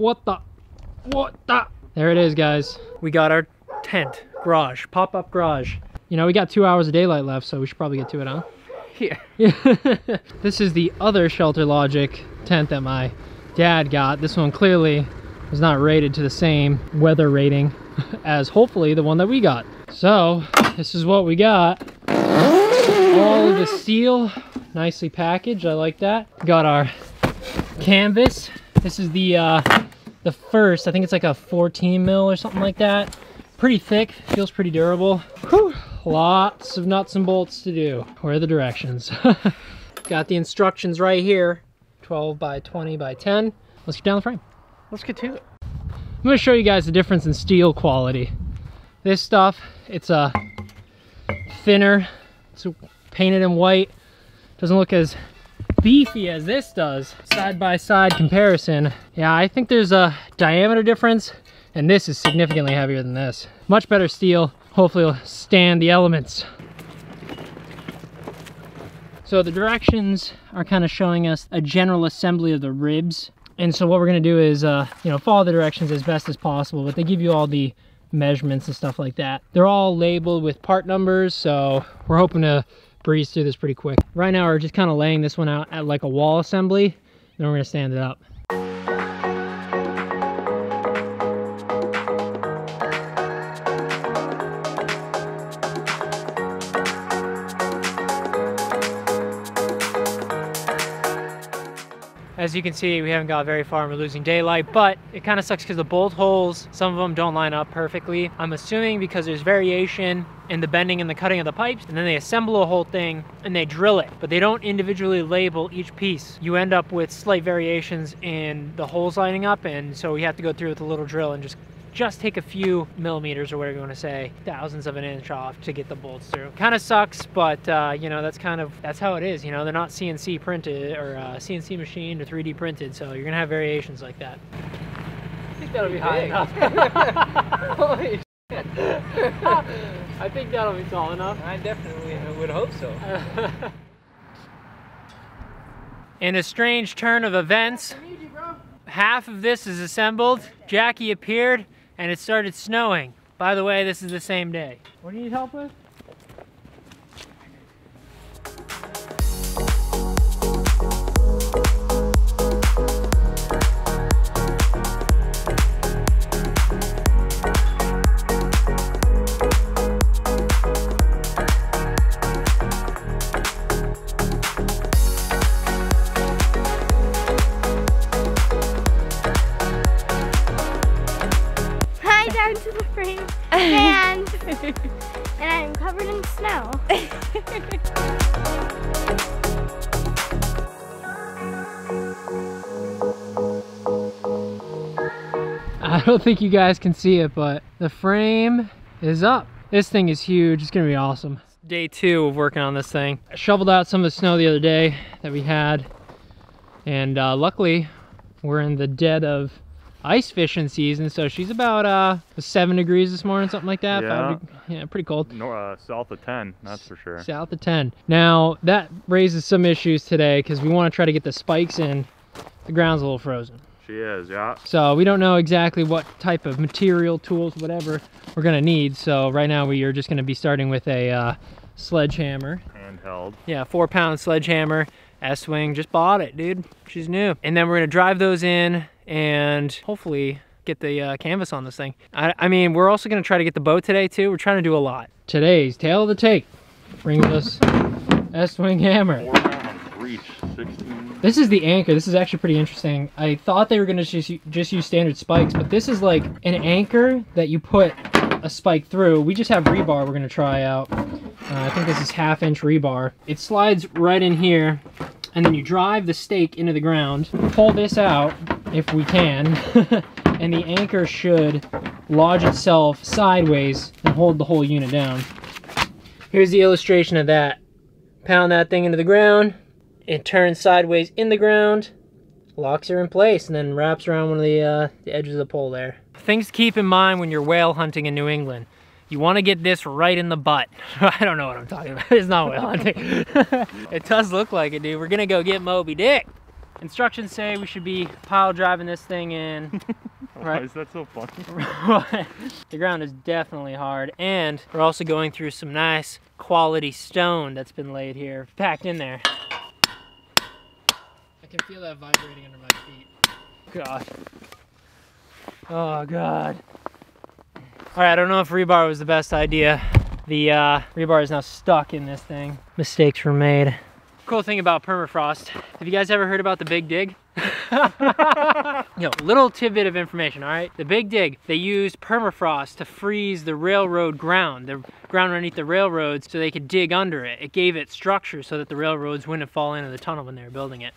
What the? What the? There it is, guys. We got our tent, garage, pop-up garage. You know, we got two hours of daylight left, so we should probably get to it, huh? Yeah. this is the other ShelterLogic tent that my dad got. This one clearly was not rated to the same weather rating as hopefully the one that we got. So this is what we got. All of the steel, nicely packaged. I like that. Got our canvas. This is the uh, the first. I think it's like a 14 mil or something like that. Pretty thick. Feels pretty durable. Whew. Lots of nuts and bolts to do. Where are the directions? got the instructions right here. 12 by 20 by 10. Let's get down the frame. Let's get to it. I'm gonna show you guys the difference in steel quality. This stuff, it's a thinner, it's painted in white. Doesn't look as beefy as this does. Side by side comparison. Yeah, I think there's a diameter difference and this is significantly heavier than this. Much better steel. Hopefully it'll stand the elements. So the directions are kind of showing us a general assembly of the ribs. And so what we're gonna do is, uh, you know, follow the directions as best as possible, but they give you all the measurements and stuff like that. They're all labeled with part numbers, so we're hoping to breeze through this pretty quick. Right now we're just kind of laying this one out at like a wall assembly, then we're gonna stand it up. As you can see, we haven't got very far and we're losing daylight, but it kind of sucks because the bolt holes, some of them don't line up perfectly. I'm assuming because there's variation in the bending and the cutting of the pipes, and then they assemble a whole thing and they drill it, but they don't individually label each piece. You end up with slight variations in the holes lining up, and so we have to go through with a little drill and just just take a few millimeters or whatever you want to say, thousands of an inch off to get the bolts through. Kind of sucks, but uh, you know, that's kind of, that's how it is. You know, they're not CNC printed or uh, CNC machined or 3D printed, so you're gonna have variations like that. I think that'll be high enough. Holy shit. I think that'll be tall enough. I definitely would hope so. In a strange turn of events, half of this is assembled. Jackie appeared and it started snowing. By the way, this is the same day. What do you need help with? I don't think you guys can see it, but the frame is up. This thing is huge. It's gonna be awesome. Day two of working on this thing. I shoveled out some of the snow the other day that we had, and uh, luckily we're in the dead of ice fishing season. So she's about uh, seven degrees this morning, something like that. Yeah. Yeah, pretty cold. Nor, uh, south of 10, that's for sure. South of 10. Now that raises some issues today because we want to try to get the spikes in. The ground's a little frozen. She is, yeah. So we don't know exactly what type of material, tools, whatever we're gonna need. So right now we are just gonna be starting with a uh, sledgehammer. Handheld. Yeah, four pound sledgehammer, Estwing, just bought it, dude. She's new. And then we're gonna drive those in and hopefully get the uh, canvas on this thing. I, I mean, we're also gonna try to get the boat today too. We're trying to do a lot. Today's tale of the tape brings us Estwing hammer. Four pound reach, 16. This is the anchor. This is actually pretty interesting. I thought they were gonna just just use standard spikes, but this is like an anchor that you put a spike through. We just have rebar we're gonna try out. Uh, I think this is half inch rebar. It slides right in here, and then you drive the stake into the ground. Pull this out if we can, and the anchor should lodge itself sideways and hold the whole unit down. Here's the illustration of that. Pound that thing into the ground. It turns sideways in the ground, locks her in place, and then wraps around one of the, uh, the edges of the pole there. Things to keep in mind when you're whale hunting in New England. You want to get this right in the butt. I don't know what I'm talking about. It's not whale hunting. it does look like it, dude. We're gonna go get Moby Dick. instructions say we should be pile driving this thing in. Why is that so funny? the ground is definitely hard, and we're also going through some nice quality stone that's been laid here, packed in there. I can feel that vibrating under my feet. God. Oh God. All right, I don't know if rebar was the best idea. The uh, rebar is now stuck in this thing. Mistakes were made. Cool thing about permafrost. Have you guys ever heard about the Big Dig? Yo, little tidbit of information, all right? The Big Dig, they used permafrost to freeze the railroad ground, the ground underneath the railroads, so they could dig under it. It gave it structure so that the railroads wouldn't fall into the tunnel when they were building it.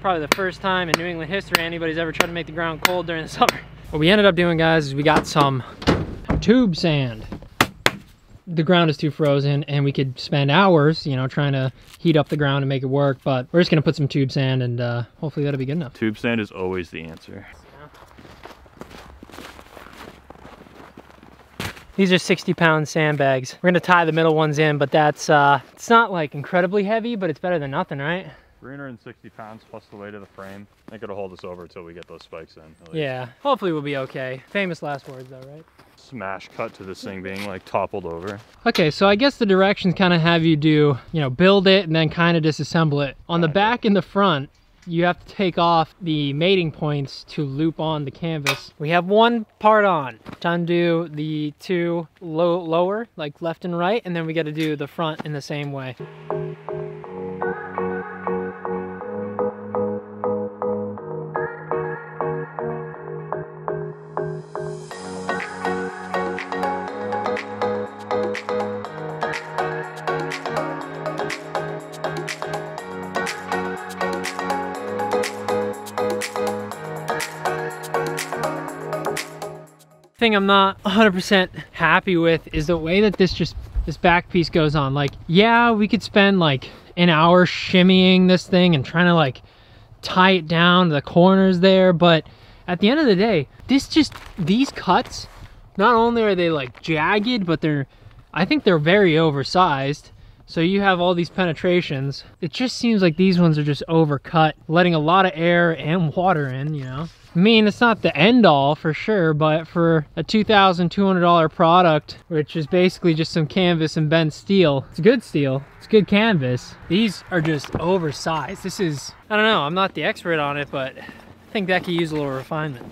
Probably the first time in New England history anybody's ever tried to make the ground cold during the summer. What we ended up doing, guys, is we got some tube sand. The ground is too frozen, and we could spend hours, you know, trying to heat up the ground and make it work. But we're just gonna put some tube sand, and uh, hopefully that'll be good enough. Tube sand is always the answer. These are 60 pound sandbags. We're gonna tie the middle ones in, but that's, uh, it's not like incredibly heavy, but it's better than nothing, right? 360 pounds plus the weight of the frame. I think it'll hold us over until we get those spikes in. Yeah, hopefully we'll be okay. Famous last words though, right? Smash cut to this thing being like toppled over. Okay, so I guess the directions kind of have you do, you know, build it and then kind of disassemble it. On the back and the front, you have to take off the mating points to loop on the canvas. We have one part on. Time to do the two low, lower, like left and right, and then we got to do the front in the same way. Thing I'm not 100% happy with is the way that this just this back piece goes on. Like, yeah, we could spend like an hour shimmying this thing and trying to like tie it down to the corners there, but at the end of the day, this just these cuts, not only are they like jagged, but they're I think they're very oversized. So you have all these penetrations. It just seems like these ones are just overcut, letting a lot of air and water in, you know. I mean, it's not the end all for sure, but for a $2,200 product, which is basically just some canvas and bent steel, it's good steel. It's good canvas. These are just oversized. This is, I don't know, I'm not the expert on it, but I think that could use a little refinement.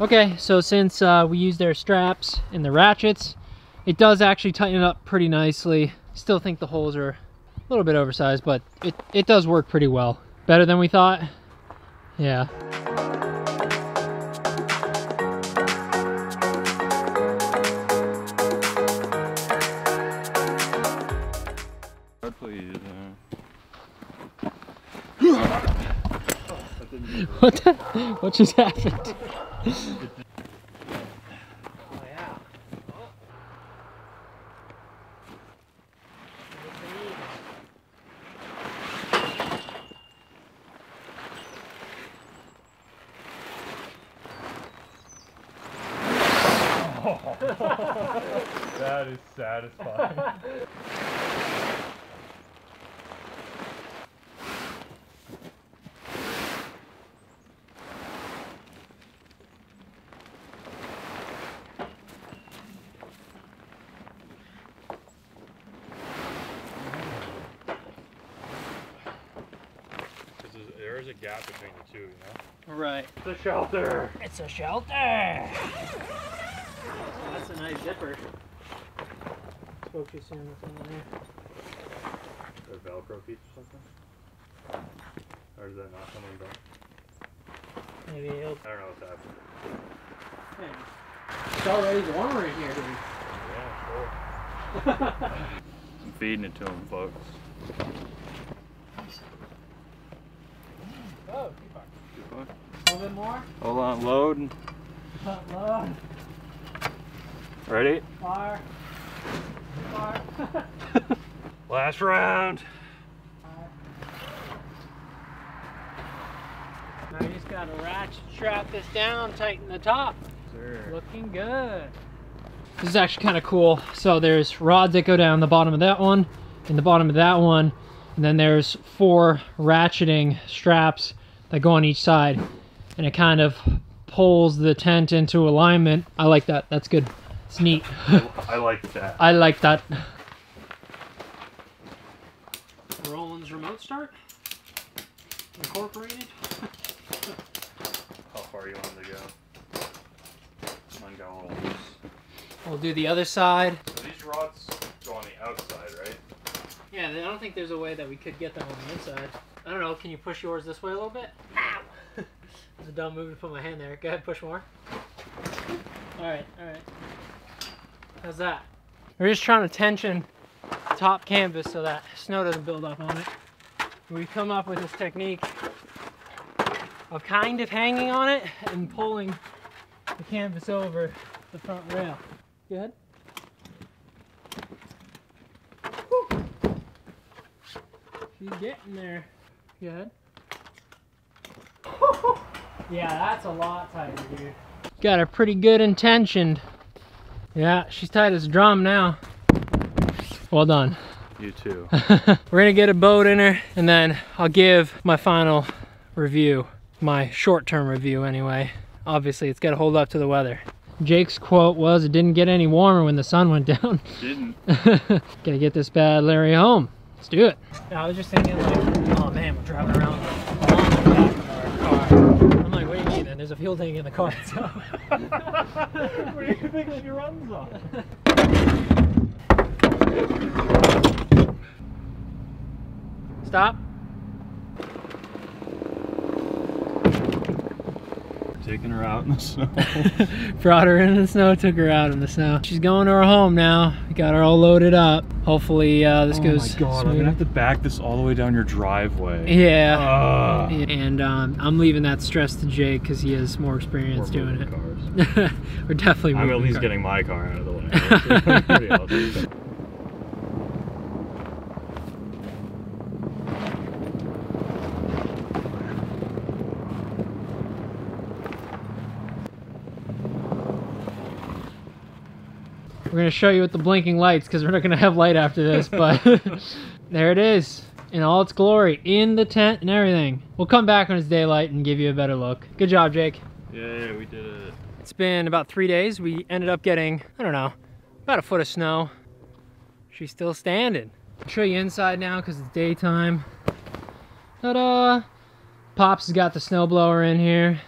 Okay, so since uh, we used their straps and the ratchets, it does actually tighten it up pretty nicely. Still think the holes are a little bit oversized, but it, it does work pretty well. Better than we thought? Yeah. Uh, What the? What just happened? That is satisfying. there is a gap between the two, you know? Right. The shelter! It's a shelter. That's a nice zipper. Spoke too soon. What's on there? A Velcro piece or something? Or is that not something done? Maybe it'll. I don't know what's happening. It's already warmer in here, dude. Yeah, sure. I'm feeding it to him, folks. Oh, a little bit more. Hold on, load. Load. Ready? Fire. Fire. Last round. Now you just gotta ratchet strap this down, tighten the top. Sir. Looking good. This is actually kind of cool. So there's rods that go down the bottom of that one, and the bottom of that one, and then there's four ratcheting straps that go on each side, and it kind of pulls the tent into alignment. I like that. That's good. It's neat. I like that. I like that. Roland's remote start. Incorporated. How far you want to go? Mine got a little loose. We'll do the other side. So these rods go on the outside, right? Yeah, I don't think there's a way that we could get them on the inside. I don't know. Can you push yours this way a little bit? Ow! It's a dumb move to put my hand there. Go ahead, push more. All right, all right. How's that? We're just trying to tension top canvas so that snow doesn't build up on it. We've come up with this technique of kind of hanging on it and pulling the canvas over the front rail. Good? She's getting there. Good. Yeah, that's a lot tighter, dude. Got her pretty good intentioned. Yeah, she's tight as a drum now. Well done. You too. We're gonna get a boat in her and then I'll give my final review. My short-term review anyway. Obviously it's gotta hold up to the weather. Jake's quote was, it didn't get any warmer when the sun went down. Didn't. Gotta get this bad Larry home. Let's do it. I was just thinking like, oh man, we're driving around along the back of our car. I'm like, what do you mean? Then there's a fuel tank in the car itself. Where do you think she runs on? Stop. Taking her out in the snow. Brought her in the snow, took her out in the snow. She's going to her home now. We got her all loaded up. Hopefully uh, this oh goes my god, I'm gonna have to back this all the way down your driveway. Yeah. Ugh. And um, I'm leaving that stress to Jake because he has more experience We're doing it. cars. We're definitely I'm at least cars. getting my car out of the way. Everybody else is- We're gonna show you with the blinking lights because we're not gonna have light after this, but there it is in all its glory, in the tent and everything. We'll come back when it's daylight and give you a better look. Good job, Jake. Yeah, we did it. It's been about three days. We ended up getting, I don't know, about a foot of snow. She's still standing. I'll show you inside now because it's daytime. Ta-da! Pops has got the snowblower in here.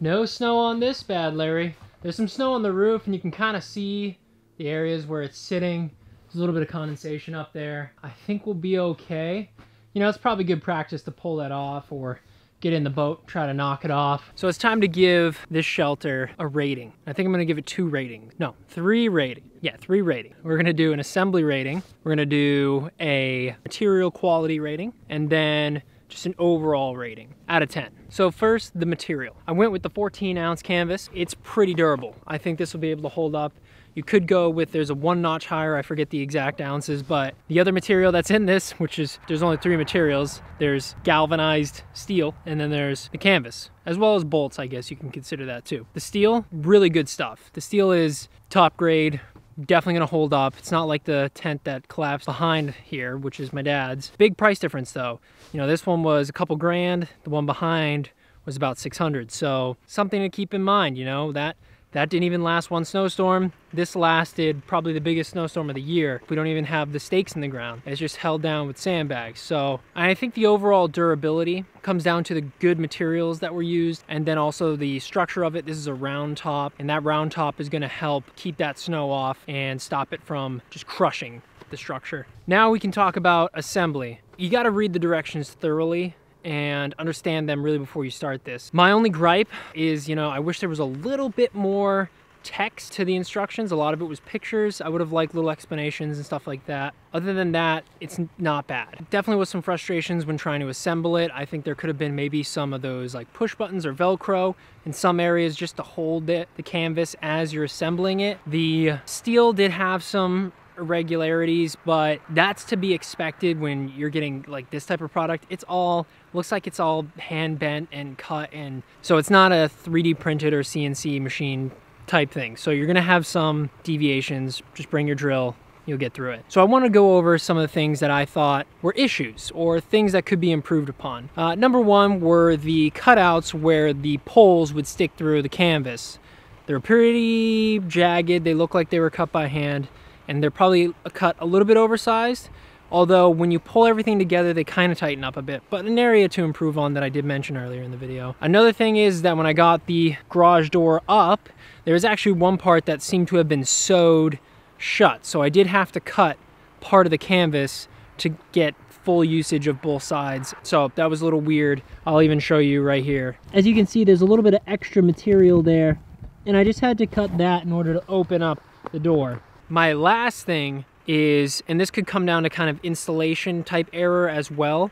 No snow on this bad, Larry. There's some snow on the roof and you can kind of see the areas where it's sitting. There's a little bit of condensation up there. I think we'll be okay. You know, it's probably good practice to pull that off or get in the boat, try to knock it off. So it's time to give this shelter a rating. I think I'm gonna give it two ratings. No, three rating. Yeah, three rating. We're gonna do an assembly rating. We're gonna do a material quality rating, and then just an overall rating out of 10. So first, the material. I went with the 14 ounce canvas. It's pretty durable. I think this will be able to hold up. You could go with, there's a one notch higher, I forget the exact ounces, but the other material that's in this, which is, there's only three materials. There's galvanized steel, and then there's the canvas, as well as bolts, I guess you can consider that too. The steel, really good stuff. The steel is top grade, definitely gonna hold up. It's not like the tent that collapsed behind here, which is my dad's. Big price difference though. You know, this one was a couple grand, the one behind was about 600. So something to keep in mind, you know, that that didn't even last one snowstorm. This lasted probably the biggest snowstorm of the year. We don't even have the stakes in the ground. It's just held down with sandbags. So I think the overall durability comes down to the good materials that were used and then also the structure of it. This is a round top and that round top is gonna help keep that snow off and stop it from just crushing the structure. Now we can talk about assembly. You gotta read the directions thoroughly and understand them really before you start this. My only gripe is, you know, I wish there was a little bit more text to the instructions. A lot of it was pictures. I would have liked little explanations and stuff like that. Other than that, it's not bad. Definitely was some frustrations when trying to assemble it. I think there could have been maybe some of those like push buttons or Velcro in some areas just to hold it, the canvas as you're assembling it. The steel did have some irregularities, but that's to be expected when you're getting like this type of product. It's all, looks like it's all hand bent and cut and so it's not a 3D printed or CNC machine type thing. So you're gonna have some deviations, just bring your drill, you'll get through it. So I wanna go over some of the things that I thought were issues or things that could be improved upon. Uh, number one were the cutouts where the poles would stick through the canvas. They're pretty jagged, they look like they were cut by hand and they're probably cut a little bit oversized. Although when you pull everything together, they kind of tighten up a bit, but an area to improve on that I did mention earlier in the video. Another thing is that when I got the garage door up, there was actually one part that seemed to have been sewed shut. So I did have to cut part of the canvas to get full usage of both sides. So that was a little weird. I'll even show you right here. As you can see, there's a little bit of extra material there, and I just had to cut that in order to open up the door. My last thing is, and this could come down to kind of installation type error as well,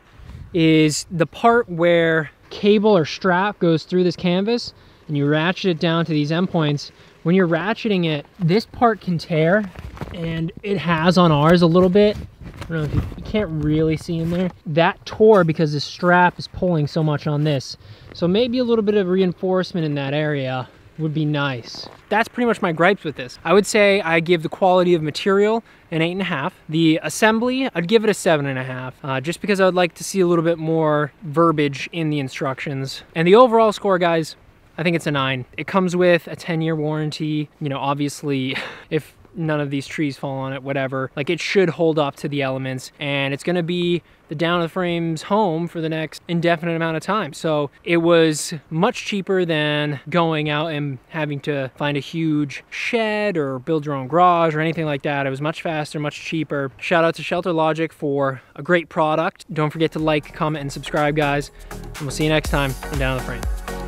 is the part where cable or strap goes through this canvas and you ratchet it down to these endpoints. When you're ratcheting it, this part can tear and it has on ours a little bit. I don't know if you, you can't really see in there. That tore because the strap is pulling so much on this. So maybe a little bit of reinforcement in that area would be nice. That's pretty much my gripes with this. I would say I give the quality of material an eight and a half. The assembly, I'd give it a seven and a half, uh, just because I would like to see a little bit more verbiage in the instructions. And the overall score, guys, I think it's a nine. It comes with a 10 year warranty. You know, obviously, if none of these trees fall on it, whatever. Like it should hold up to the elements and it's gonna be the Down to the Frames home for the next indefinite amount of time. So it was much cheaper than going out and having to find a huge shed or build your own garage or anything like that. It was much faster, much cheaper. Shout out to ShelterLogic for a great product. Don't forget to like, comment, and subscribe, guys. And we'll see you next time on Down to the Frame.